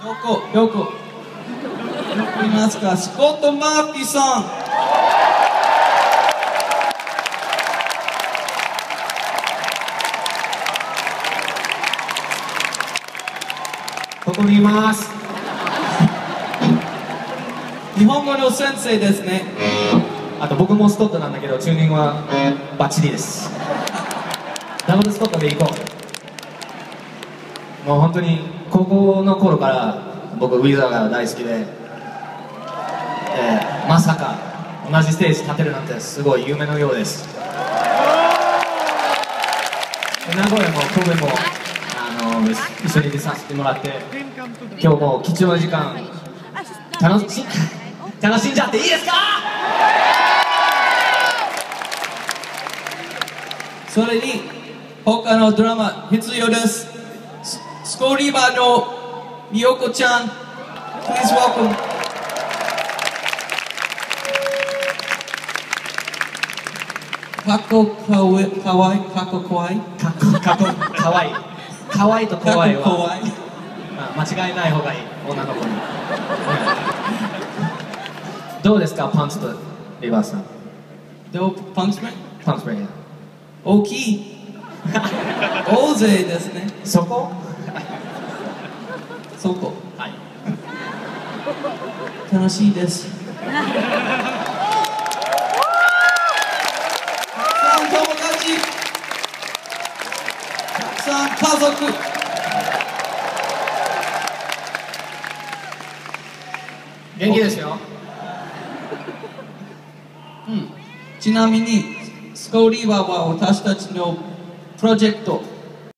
どこどこどこいますか？スコット・マーフィーさん。ここにいます。日本語の先生ですね。あと僕もスコットなんだけどチューニングはバッチリです。ダブルスコットで行こう。もう本当に高校の頃から僕ウィザーが大好きで、えーまさか同じステージ立てるなんてすごい夢のようです。名古屋も神戸もあの一緒に出させてもらって今日も貴重な時間楽し 楽しんじゃっていいですか？それに他のドラマ必要です。ススコーリーバーのみよこちゃん。Please welcome. かっこかわいかわいかっこ怖いかっこかっこかわいいかわいいと怖いかっこ怖はいまあ間違えない方がいい女の子にどうですかパンツとリバースさんどうパンチメンパンツプレイヤー大きい大勢ですねそこそこはい楽しいです。たくさん家族。元気ですよ。うん。ちなみにスコーリーバーは私たちのプロジェクト